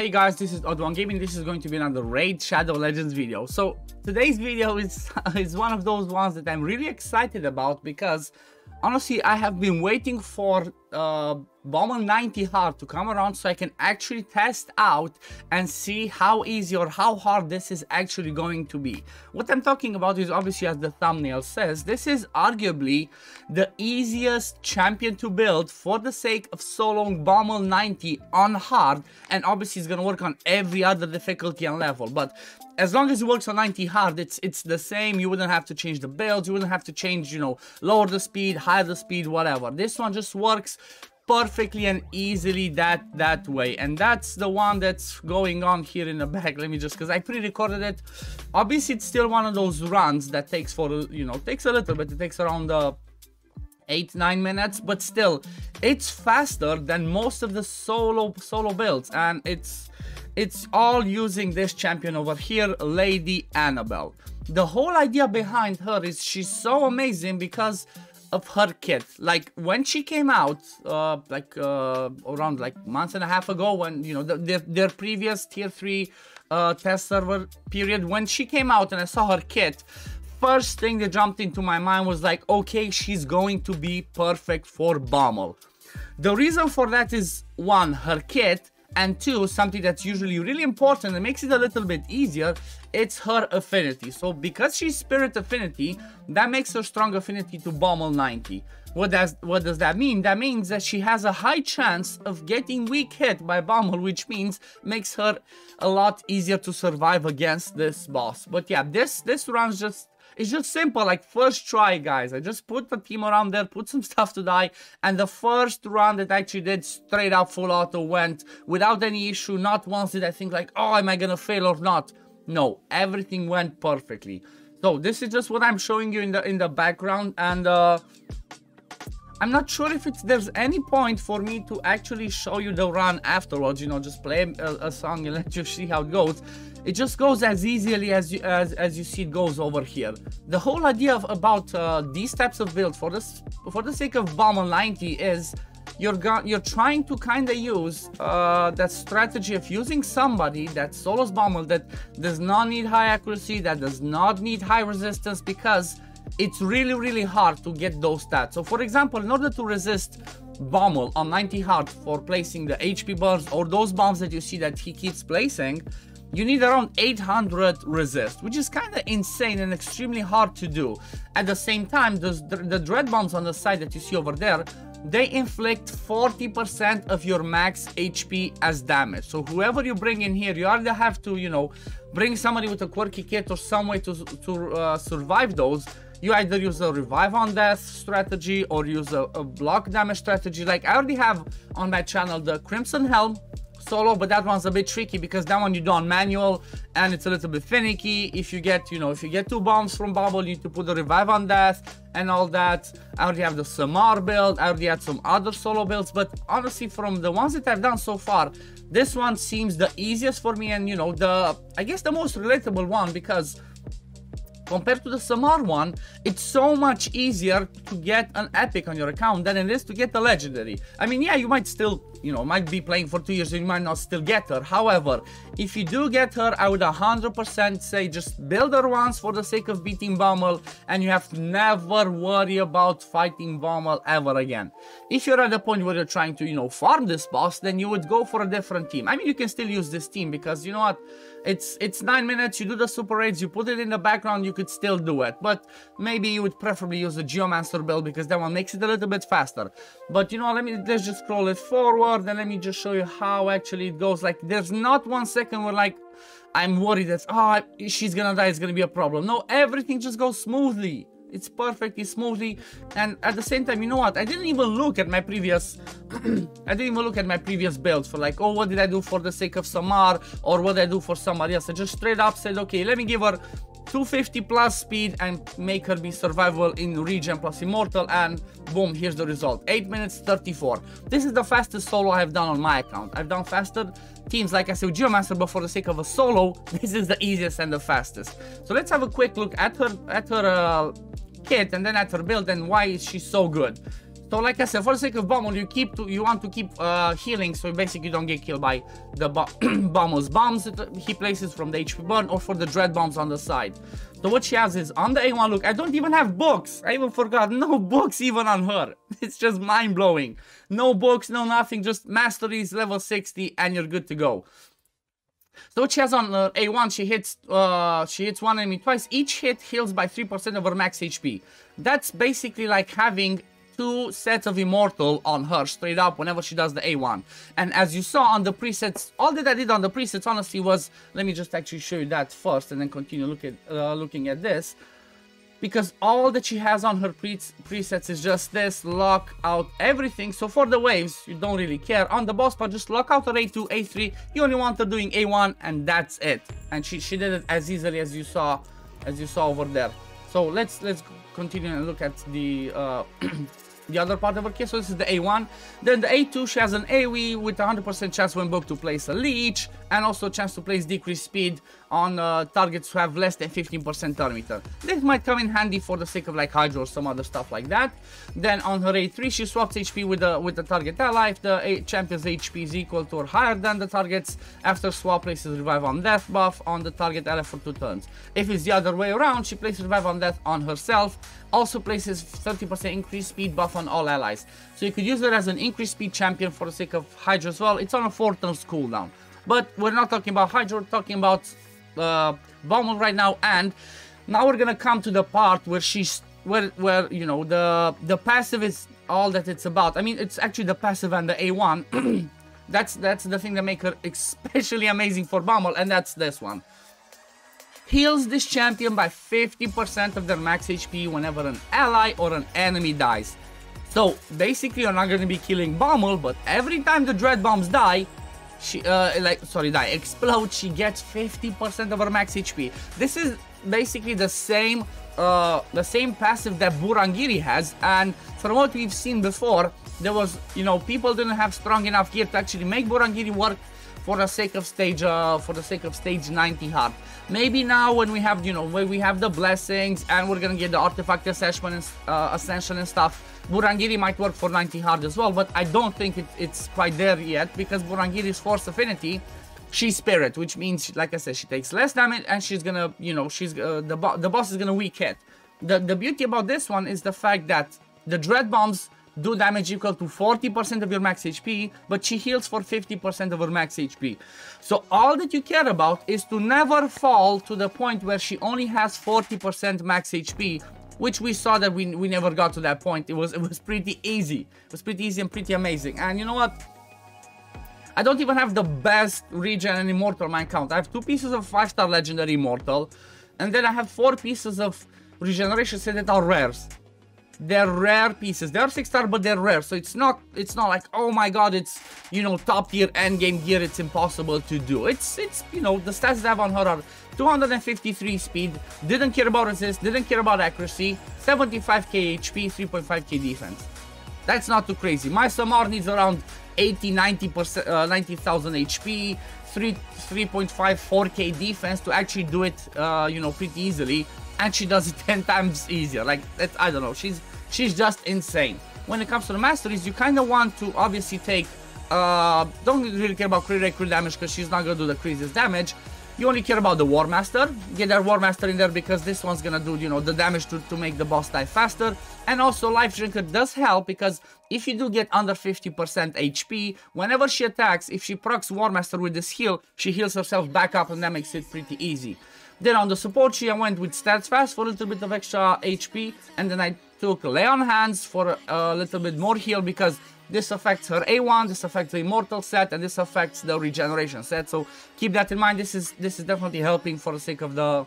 Hey guys, this is Odd One Gaming. This is going to be another Raid Shadow Legends video. So today's video is, is one of those ones that I'm really excited about because honestly, I have been waiting for uh, Bommal 90 hard to come around so I can actually test out and see how easy or how hard this is actually going to be. What I'm talking about is obviously as the thumbnail says, this is arguably the easiest champion to build for the sake of solo Bommal 90 on hard and obviously it's to work on every other difficulty and level but as long as it works on 90 hard, it's it's the same. You wouldn't have to change the builds. You wouldn't have to change, you know, lower the speed, higher the speed, whatever. This one just works perfectly and easily that that way. And that's the one that's going on here in the back. Let me just because i pre-recorded it. Obviously it's still one of those runs that takes for you know takes a little bit. It takes around uh, eight nine minutes. But still it's faster than most of the solo solo builds. And it's it's all using this champion over here, Lady Annabelle. The whole idea behind her is she's so amazing because of her kit. Like when she came out, uh, like uh, around like months and a half ago, when you know the, their, their previous tier three uh, test server period, when she came out and I saw her kit, first thing that jumped into my mind was like, okay, she's going to be perfect for Bommal. The reason for that is one, her kit, and two, something that's usually really important and makes it a little bit easier, it's her affinity. So because she's spirit affinity, that makes her strong affinity to Bommal 90. What does what does that mean? That means that she has a high chance of getting weak hit by Bommal, which means makes her a lot easier to survive against this boss. But yeah, this this run's just it's just simple, like first try, guys. I just put the team around there, put some stuff to die, and the first run that I actually did straight up full auto went without any issue. Not once did I think like, oh, am I gonna fail or not? No, everything went perfectly. So this is just what I'm showing you in the in the background, and uh, I'm not sure if it's there's any point for me to actually show you the run afterwards. You know, just play a, a song and let you see how it goes. It just goes as easily as you as, as you see it goes over here. The whole idea of, about uh, these types of builds for this for the sake of Bommal 90 is you're you're trying to kind of use uh, that strategy of using somebody that solos Bommal that does not need high accuracy, that does not need high resistance because it's really really hard to get those stats. So for example, in order to resist Bommal on 90 hard for placing the HP burns or those bombs that you see that he keeps placing, you need around 800 resist, which is kind of insane and extremely hard to do. At the same time, the, the dread bombs on the side that you see over there, they inflict 40% of your max HP as damage. So whoever you bring in here, you either have to, you know, bring somebody with a quirky kit or some way to, to uh, survive those. You either use a revive on death strategy or use a, a block damage strategy. Like I already have on my channel the Crimson Helm, solo, but that one's a bit tricky because that one you do on manual and it's a little bit finicky. If you get, you know, if you get two bombs from Bommal, you need to put the revive on death and all that. I already have the Samar build, I already had some other solo builds, but honestly, from the ones that I've done so far, this one seems the easiest for me and, you know, the, I guess the most relatable one because compared to the Samar one, it's so much easier to get an epic on your account than it is to get the legendary. I mean, yeah, you might still you know, might be playing for two years and you might not still get her. However, if you do get her, I would 100% say just build her once for the sake of beating Bommal and you have to never worry about fighting Bommal ever again. If you're at the point where you're trying to, you know, farm this boss, then you would go for a different team. I mean, you can still use this team because, you know what, it's it's 9 minutes, you do the super raids, you put it in the background, you could still do it. But maybe you would preferably use the Geomancer build because that one makes it a little bit faster. But, you know, let me, let's just scroll it forward then let me just show you how actually it goes. Like, there's not one second where, like, I'm worried that, oh, she's gonna die, it's gonna be a problem. No, everything just goes smoothly. It's perfectly smoothly. And at the same time, you know what? I didn't even look at my previous... I didn't even look at my previous builds for like, oh, what did I do for the sake of Samar? Or what did I do for somebody else? I just straight up said, okay, let me give her 250 plus speed and make her be survival in regen plus immortal and boom here's the result. 8 minutes 34 this is the fastest solo i have done on my account. I've done faster teams like i said geomancer but for the sake of a solo this is the easiest and the fastest. So let's have a quick look at her at her uh, kit and then at her build and why is she so good So like I said, for the sake of Bommal, you keep to, you want to keep uh, healing, so basically you don't get killed by the bu bombs that he places from the HP burn or for the dread bombs on the side. So what she has is on the A1 look, I don't even have books. I even forgot, no books even on her. It's just mind blowing. No books, no nothing, just masteries level 60 and you're good to go. So she has on uh, A1, she hits uh, she hits one enemy twice. Each hit heals by 3% of her max HP. That's basically like having two sets of Immortal on her straight up whenever she does the A1. And as you saw on the presets, all that I did on the presets honestly was, let me just actually show you that first and then continue look at, uh, looking at this because all that she has on her pre presets is just this, lock out everything. So for the waves, you don't really care. On the boss part, just lock out her A2, A3. You only want her doing A1 and that's it. And she, she did it as easily as you saw as you saw over there. So let's let's continue and look at the uh, the other part of her kit. So this is the A1. Then the A2, she has an AoE with 100% chance when booked to place a leech and also chance to place decreased speed on uh, targets who have less than 15% turn meter. This might come in handy for the sake of like Hydra or some other stuff like that. Then on her A3, she swaps HP with the with the target ally. If the A champion's HP is equal to or higher than the target's, after swap places revive on death buff on the target ally for two turns. If it's the other way around, she places revive on death on herself. Also places 30% increased speed buff on all allies. So you could use it as an increased speed champion for the sake of Hydra as well. It's on a 4 turns cooldown. But we're not talking about Hydra, we're talking about uh, right now. And now we're gonna come to the part where she's, where, where you know, the, the passive is all that it's about. I mean, it's actually the passive and the A1. that's, that's the thing that make her especially amazing for Bommal, and that's this one heals this champion by 50% of their max HP whenever an ally or an enemy dies. So basically you're not going to be killing Bommal, but every time the Dread Bombs die, she, uh, like, sorry, die, explode, she gets 50% of her max HP. This is basically the same, uh, the same passive that Burangiri has, and from what we've seen before, there was, you know, people didn't have strong enough gear to actually make Burangiri work for the sake of stage uh, for the sake of stage 90 hard. Maybe now when we have you know when we have the blessings and we're gonna get the artifact ascension and, uh, ascension and stuff, Burangiri might work for 90 hard as well. But I don't think it, it's quite there yet because Burangiri's force affinity. She's spirit, which means, like I said, she takes less damage and she's gonna, you know, she's uh, the bo the boss is gonna weak hit. The the beauty about this one is the fact that the dread bombs do damage equal to 40% of your max HP, but she heals for 50% of her max HP. So all that you care about is to never fall to the point where she only has 40% max HP, which we saw that we, we never got to that point. It was it was pretty easy. It was pretty easy and pretty amazing. And you know what? I don't even have the best regen and immortal mind count. I have two pieces of 5-star legendary immortal, and then I have four pieces of regeneration set that are rares they're rare pieces. They're six star, but they're rare. So it's not it's not like oh my god, it's you know top tier end game gear. It's impossible to do. It's it's you know the stats that have on her are 253 speed. Didn't care about resist. Didn't care about accuracy. 75k HP, 3.5k defense. That's not too crazy. My Samar needs around 80, 90%, uh, 90,000 HP, 3, 3.5, 4k defense to actually do it, uh, you know, pretty easily. And she does it 10 times easier. Like, I don't know, she's she's just insane. When it comes to the masteries, you kind of want to obviously take, uh, don't really care about crit rate, crit damage because she's not going to do the craziest damage. You only care about the War Master. Get that War Master in there because this one's gonna do, you know, the damage to, to make the boss die faster. And also Life Drinker does help because if you do get under 50% HP, whenever she attacks, if she procs War Master with this heal, she heals herself back up and that makes it pretty easy. Then on the support tree I went with Stats Fast for a little bit of extra HP and then I took Lay on Hands for a little bit more heal because this affects her A1, this affects the Immortal set, and this affects the Regeneration set. So keep that in mind. This is this is definitely helping for the sake of the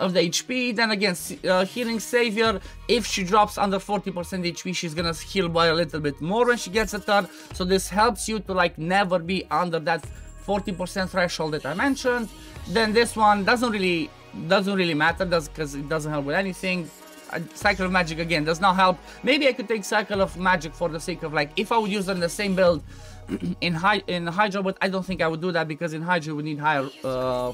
of the HP. Then again, uh, Healing Savior, if she drops under 40% HP, she's gonna heal by a little bit more when she gets a turn. So this helps you to like never be under that 40% threshold that I mentioned. Then this one doesn't really doesn't really matter does because it doesn't help with anything. Cycle of Magic again does not help. Maybe I could take Cycle of Magic for the sake of like, if I would use in the same build in high in Hydra, but I don't think I would do that because in Hydra we need higher uh,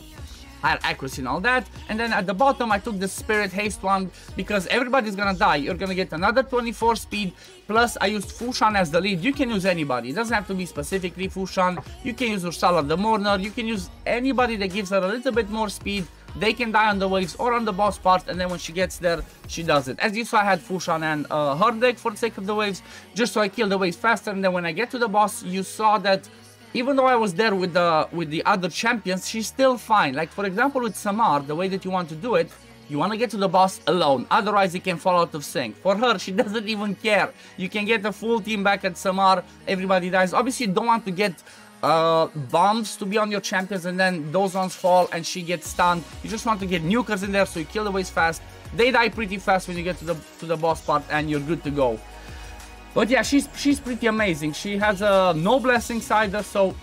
higher accuracy and all that. And then at the bottom, I took the Spirit Haste one because everybody's gonna die. You're gonna get another 24 speed, plus I used Fushan as the lead. You can use anybody. It doesn't have to be specifically Fushan. You can use Ursula the Mourner. You can use anybody that gives her a little bit more speed. They can die on the waves or on the boss part, and then when she gets there, she does it. As you saw, I had Fushan and uh, her deck for the sake of the waves, just so I kill the waves faster, and then when I get to the boss, you saw that even though I was there with the with the other champions, she's still fine. Like for example with Samar, the way that you want to do it, you want to get to the boss alone, otherwise it can fall out of sync. For her, she doesn't even care. You can get a full team back at Samar, everybody dies. Obviously you don't want to get uh, bombs to be on your champions and then those ones fall and she gets stunned. You just want to get nukers in there so you kill the waves fast. They die pretty fast when you get to the to the boss part and you're good to go. But yeah, she's she's pretty amazing. She has a no blessing side, so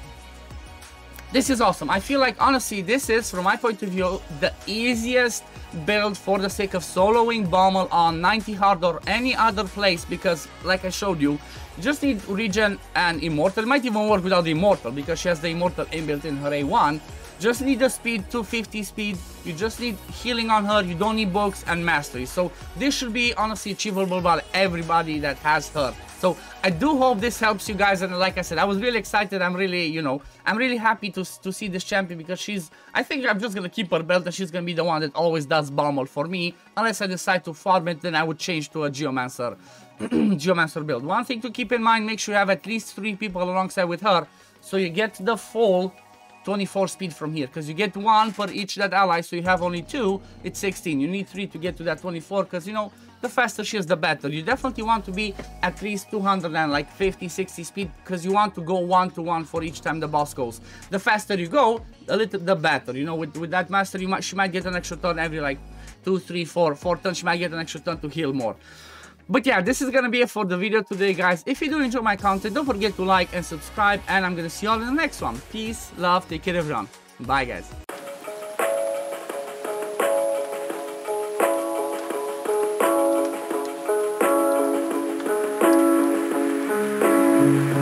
this is awesome. I feel like honestly, this is from my point of view the easiest build for the sake of soloing Bommal on 90 hard or any other place because like I showed you, you just need regen and immortal. It might even work without the immortal because she has the immortal inbuilt in her A1 just need the speed, 250 speed. You just need healing on her. You don't need books and mastery. So this should be honestly achievable by everybody that has her. So I do hope this helps you guys. And like I said, I was really excited. I'm really, you know, I'm really happy to, to see this champion because she's, I think I'm just going to keep her belt and she's going to be the one that always does Bommal for me. Unless I decide to farm it, then I would change to a Geomancer, Geomancer build. One thing to keep in mind, make sure you have at least three people alongside with her. So you get the full 24 speed from here because you get one for each that ally so you have only two it's 16 you need three to get to that 24 because you know the faster she is the better you definitely want to be at least 200 and like 50 60 speed because you want to go one to one for each time the boss goes the faster you go a little the better you know with, with that master you might she might get an extra turn every like two three four four turns she might get an extra turn to heal more but yeah, this is gonna be it for the video today, guys. If you do enjoy my content, don't forget to like and subscribe, and I'm gonna see you all in the next one. Peace, love, take care, everyone. Bye, guys.